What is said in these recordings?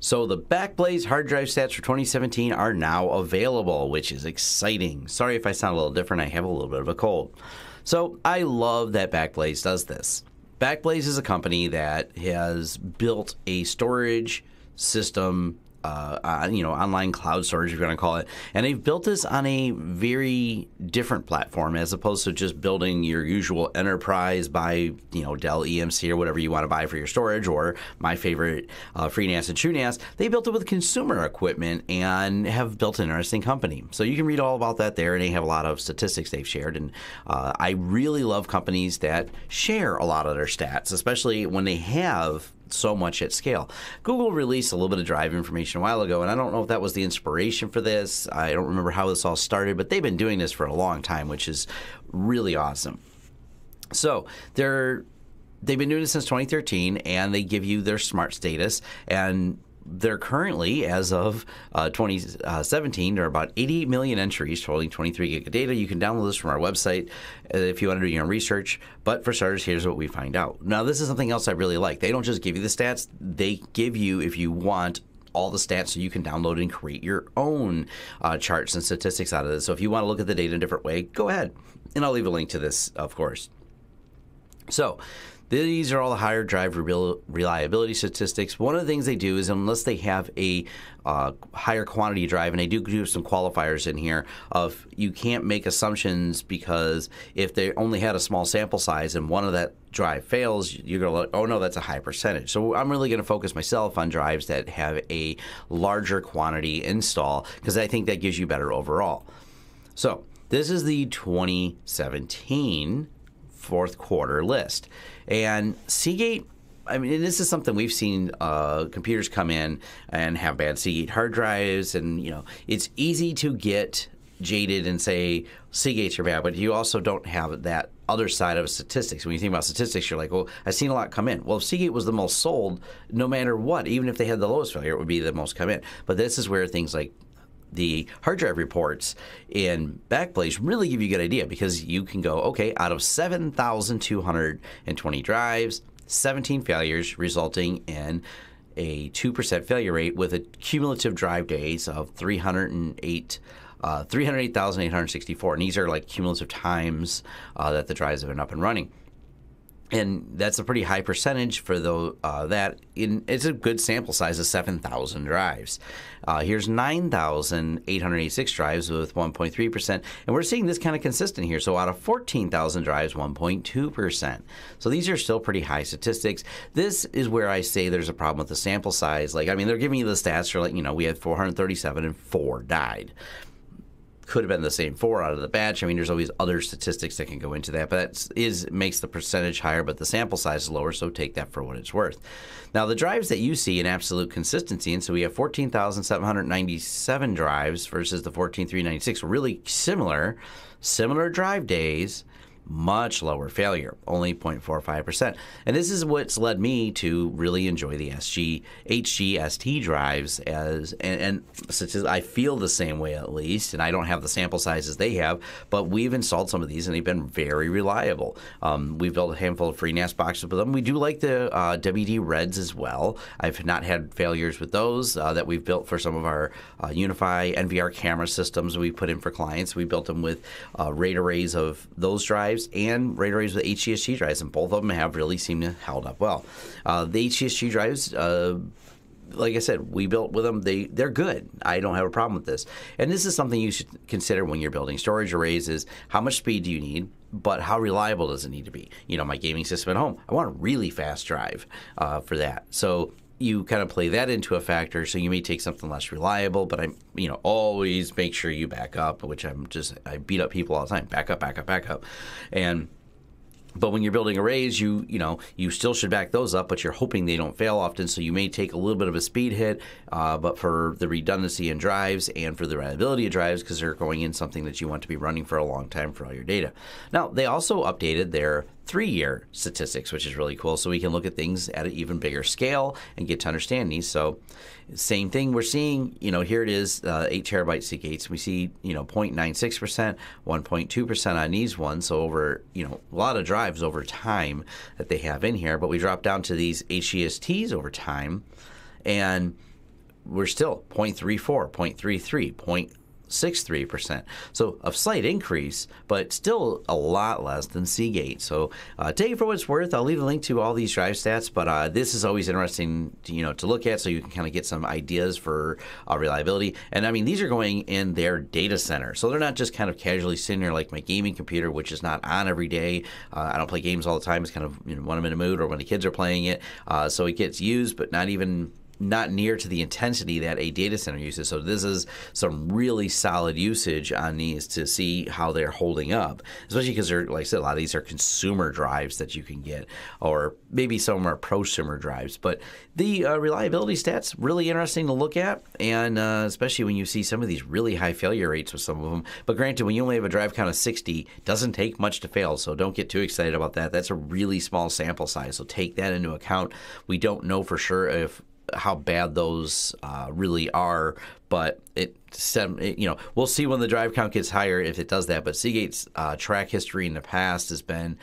So the Backblaze hard drive stats for 2017 are now available, which is exciting. Sorry if I sound a little different. I have a little bit of a cold. So I love that Backblaze does this. Backblaze is a company that has built a storage system uh, uh, you know, online cloud storage, if you want to call it. And they've built this on a very different platform as opposed to just building your usual enterprise by, you know, Dell EMC or whatever you want to buy for your storage or my favorite, uh, FreeNAS and TrueNAS. They built it with consumer equipment and have built an interesting company. So you can read all about that there, and they have a lot of statistics they've shared. And uh, I really love companies that share a lot of their stats, especially when they have so much at scale. Google released a little bit of drive information a while ago, and I don't know if that was the inspiration for this. I don't remember how this all started, but they've been doing this for a long time, which is really awesome. So they're they've been doing it since 2013, and they give you their smart status and they're currently, as of uh, 2017, there are about 88 million entries totaling 23 gig of data. You can download this from our website uh, if you want to do your own research. But for starters, here's what we find out. Now, this is something else I really like. They don't just give you the stats, they give you, if you want, all the stats so you can download and create your own uh, charts and statistics out of this. So if you want to look at the data in a different way, go ahead. And I'll leave a link to this, of course. So these are all the higher drive reliability statistics. One of the things they do is, unless they have a uh, higher quantity drive, and they do do some qualifiers in here of you can't make assumptions because if they only had a small sample size and one of that drive fails, you're going to look, oh no, that's a high percentage. So I'm really going to focus myself on drives that have a larger quantity install because I think that gives you better overall. So this is the 2017 fourth quarter list. And Seagate I mean, this is something we've seen uh, computers come in and have bad Seagate hard drives, and you know, it's easy to get jaded and say Seagates are bad, but you also don't have that other side of statistics. When you think about statistics, you're like, well, I've seen a lot come in. Well, if Seagate was the most sold, no matter what, even if they had the lowest failure, it would be the most come in. But this is where things like the hard drive reports in Backblaze really give you a good idea because you can go, okay, out of 7,220 drives, 17 failures, resulting in a 2% failure rate with a cumulative drive days of 308. Uh, 308,864, and these are like cumulative times uh, that the drives have been up and running and that's a pretty high percentage for the, uh, that. In, it's a good sample size of 7,000 drives. Uh, here's 9,886 drives with 1.3%. And we're seeing this kind of consistent here. So out of 14,000 drives, 1.2%. So these are still pretty high statistics. This is where I say there's a problem with the sample size. Like, I mean, they're giving you the stats for like, you know, we had 437 and four died could have been the same four out of the batch. I mean, there's always other statistics that can go into that, but that is makes the percentage higher, but the sample size is lower, so take that for what it's worth. Now, the drives that you see in absolute consistency, and so we have 14,797 drives versus the 14,396, really similar, similar drive days much lower failure, only 0.45%. And this is what's led me to really enjoy the SG HGST drives as and, and such as I feel the same way at least, and I don't have the sample sizes they have, but we've installed some of these and they've been very reliable. Um, we've built a handful of FreeNAS boxes with them. We do like the uh, WD Reds as well. I've not had failures with those uh, that we've built for some of our uh, UniFi NVR camera systems we put in for clients. We built them with uh, RAID arrays of those drives drives and RAID arrays with HGST drives, and both of them have really seemed to held up well. Uh, the HGST drives. Uh, like I said, we built with them. They they're good. I don't have a problem with this. And this is something you should consider when you're building storage arrays: is how much speed do you need, but how reliable does it need to be? You know, my gaming system at home, I want a really fast drive uh, for that. So you kind of play that into a factor. So you may take something less reliable, but I'm, you know, always make sure you back up. Which I'm just I beat up people all the time. Back up, back up, back up, and but when you're building arrays, you you know you still should back those up, but you're hoping they don't fail often. So you may take a little bit of a speed hit, uh, but for the redundancy in drives and for the reliability of drives, because they're going in something that you want to be running for a long time for all your data. Now they also updated their three year statistics, which is really cool. So we can look at things at an even bigger scale and get to understand these. So, same thing we're seeing, you know, here it is uh, 8 terabyte Seagates. We see, you know, 0.96%, 1.2% on these ones. So, over, you know, a lot of drives over time that they have in here. But we drop down to these HGSTs over time. And we're still 0.34, 0.33, 0.63%. So a slight increase, but still a lot less than Seagate. So uh, take it for what it's worth. I'll leave a link to all these drive stats, but uh, this is always interesting, to, you know, to look at so you can kind of get some ideas for uh, reliability. And I mean, these are going in their data center, so they're not just kind of casually sitting there like my gaming computer, which is not on every day. Uh, I don't play games all the time. It's kind of you know, when I'm in a mood or when the kids are playing it. Uh, so it gets used, but not even not near to the intensity that a data center uses. So this is some really solid usage on these to see how they're holding up, especially because they're like I said, a lot of these are consumer drives that you can get, or maybe some are prosumer drives. But the uh, reliability stats really interesting to look at, and uh, especially when you see some of these really high failure rates with some of them. But granted, when you only have a drive count of 60, doesn't take much to fail. So don't get too excited about that. That's a really small sample size. So take that into account. We don't know for sure if how bad those uh, really are, but it, you know we'll see when the drive count gets higher if it does that. But Seagate's uh, track history in the past has been,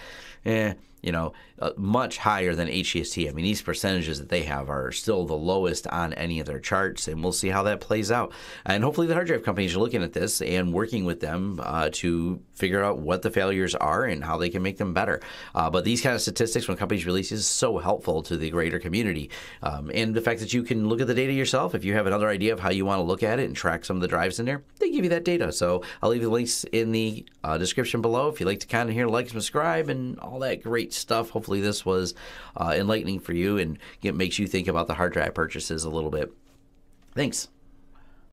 eh, you know, uh, much higher than HGST. I mean, these percentages that they have are still the lowest on any of their charts, and we'll see how that plays out. And hopefully, the hard drive companies are looking at this and working with them uh, to figure out what the failures are and how they can make them better. Uh, but these kind of statistics, when companies release, is so helpful to the greater community. Um, and the fact that you can look at the data yourself, if you have another idea of how you want to look at it and track some of the drives in there, they give you that data. So I'll leave the links in the uh, description below if you'd like to kind of hear, like, subscribe, and all that great stuff. Hopefully, this was uh, enlightening for you and it makes you think about the hard drive purchases a little bit. Thanks.